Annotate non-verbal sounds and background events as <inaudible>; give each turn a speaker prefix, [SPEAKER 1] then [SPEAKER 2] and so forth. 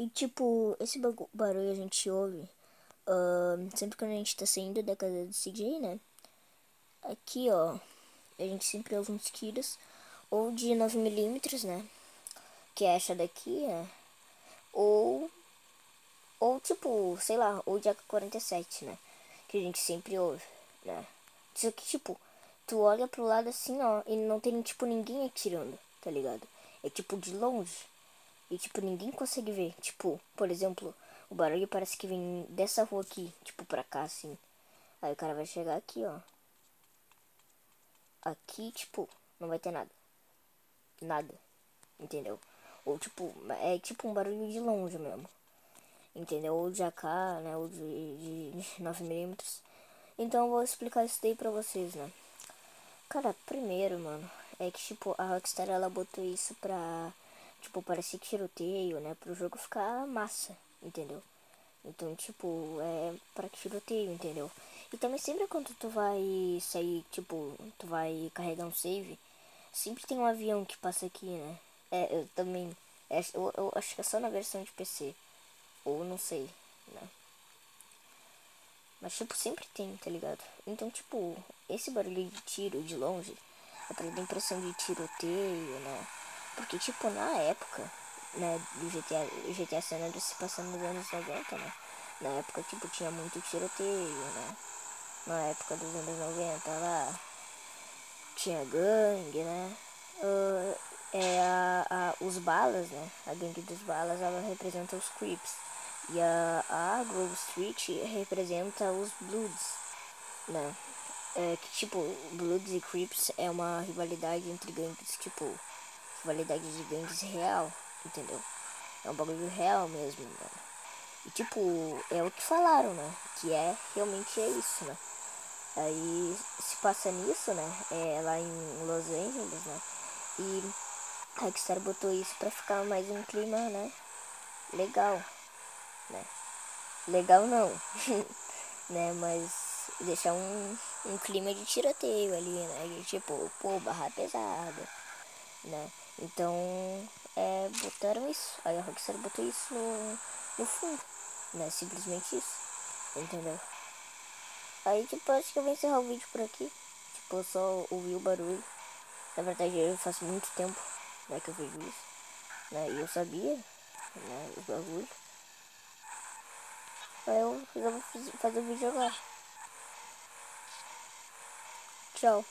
[SPEAKER 1] E tipo, esse barulho a gente ouve uh, sempre quando a gente tá saindo da casa do CJ, né? Aqui, ó, a gente sempre ouve uns tiros, ou de 9mm, né? Que é essa daqui, né? Ou, ou tipo, sei lá, ou de AK-47, né? Que a gente sempre ouve, né? Só que, tipo, tu olha pro lado assim, ó, e não tem, tipo, ninguém atirando, tá ligado? É, tipo, de longe. E, tipo, ninguém consegue ver. Tipo, por exemplo, o barulho parece que vem dessa rua aqui, tipo, pra cá, assim. Aí o cara vai chegar aqui, ó. Aqui, tipo, não vai ter nada. Nada. Entendeu? Ou, tipo, é tipo um barulho de longe mesmo. Entendeu? Ou de AK, né? Ou de, de, de <laughs> 9mm. Então eu vou explicar isso daí pra vocês, né? Cara, primeiro, mano, é que, tipo, a Rockstar, ela botou isso pra tipo, parecer tiroteio, né? Pro jogo ficar massa, entendeu? Então, tipo, é pra tiroteio, entendeu? E também sempre quando tu vai sair, tipo, tu vai carregar um save, sempre tem um avião que passa aqui, né? É, eu também. É, eu, eu acho que é só na versão de PC. Ou não sei, né? Mas, tipo, sempre tem, tá ligado? Então, tipo, esse barulho de tiro de longe é pra dar impressão de tiroteio, né? Porque, tipo, na época, né, do GTA, GTA San Andreas se passando nos anos 90, né? Na época, tipo, tinha muito tiroteio, né? Na época dos anos 90 lá, tinha gangue, né? Uh, é a, a, os balas, né? A gangue dos balas, ela representa os creeps. E a, a Grove Street representa os Bloods, né? É, que, tipo, Bloods e Creeps é uma rivalidade entre gangues, tipo, rivalidade de gangues real, entendeu? É um bagulho real mesmo, mano. E tipo, é o que falaram, né? Que é realmente é isso, né? Aí se passa nisso, né? É lá em Los Angeles, né? E a Rockstar botou isso pra ficar mais um clima, né? Legal, né? Legal não, <laughs> né? Mas deixar um, um clima de tiroteio ali, né? De, tipo, pô, barra pesada, né? Então, é, botaram isso. Aí a Rockstar botou isso no, no fundo, né? Simplesmente isso, entendeu? Aí, tipo, acho que eu vou encerrar o vídeo por aqui. Tipo, eu só ouvi o barulho. Na verdade, eu faço muito tempo, né, que eu vejo isso. Né? E eu sabia, né, os bagulhos. Aí eu resolvi fazer o vídeo agora. Tchau.